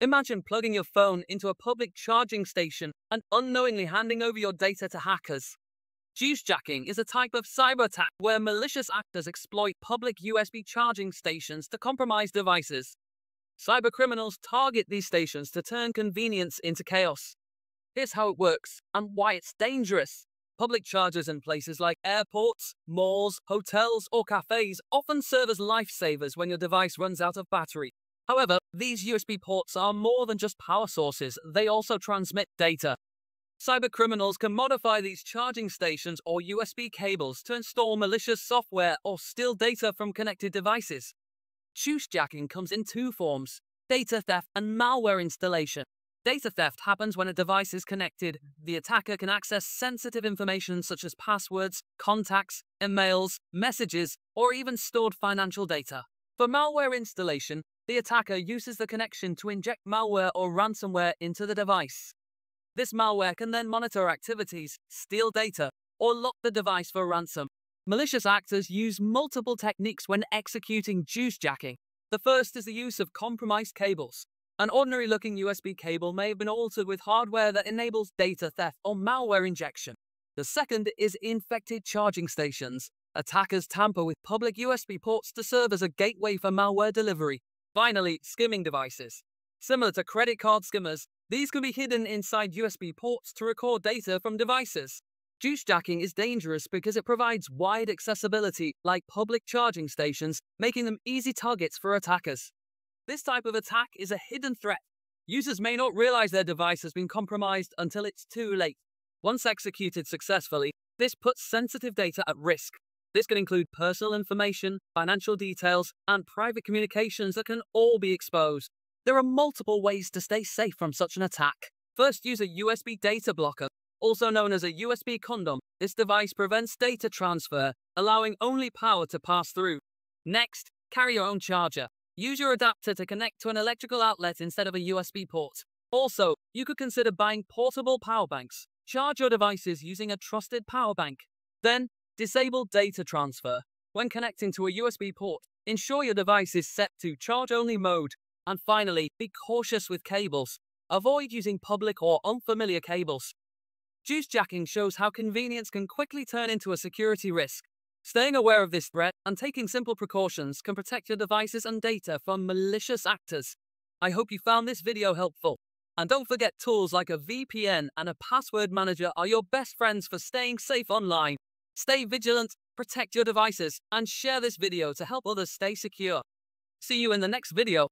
Imagine plugging your phone into a public charging station and unknowingly handing over your data to hackers. Juicejacking is a type of cyber attack where malicious actors exploit public USB charging stations to compromise devices. Cybercriminals target these stations to turn convenience into chaos. Here's how it works and why it's dangerous. Public chargers in places like airports, malls, hotels, or cafes often serve as lifesavers when your device runs out of battery. However, these USB ports are more than just power sources, they also transmit data. Cybercriminals can modify these charging stations or USB cables to install malicious software or steal data from connected devices. Juicejacking comes in two forms data theft and malware installation. Data theft happens when a device is connected. The attacker can access sensitive information such as passwords, contacts, emails, messages, or even stored financial data. For malware installation, the attacker uses the connection to inject malware or ransomware into the device. This malware can then monitor activities, steal data, or lock the device for ransom. Malicious actors use multiple techniques when executing juicejacking. The first is the use of compromised cables. An ordinary looking USB cable may have been altered with hardware that enables data theft or malware injection. The second is infected charging stations. Attackers tamper with public USB ports to serve as a gateway for malware delivery. Finally, skimming devices. Similar to credit card skimmers, these can be hidden inside USB ports to record data from devices. Juice jacking is dangerous because it provides wide accessibility, like public charging stations, making them easy targets for attackers. This type of attack is a hidden threat. Users may not realize their device has been compromised until it's too late. Once executed successfully, this puts sensitive data at risk. This can include personal information, financial details, and private communications that can all be exposed. There are multiple ways to stay safe from such an attack. First, use a USB data blocker, also known as a USB condom. This device prevents data transfer, allowing only power to pass through. Next, carry your own charger. Use your adapter to connect to an electrical outlet instead of a USB port. Also, you could consider buying portable power banks. Charge your devices using a trusted power bank. Then, Disable data transfer. When connecting to a USB port, ensure your device is set to charge-only mode. And finally, be cautious with cables. Avoid using public or unfamiliar cables. Juice jacking shows how convenience can quickly turn into a security risk. Staying aware of this threat and taking simple precautions can protect your devices and data from malicious actors. I hope you found this video helpful. And don't forget tools like a VPN and a password manager are your best friends for staying safe online. Stay vigilant, protect your devices, and share this video to help others stay secure. See you in the next video.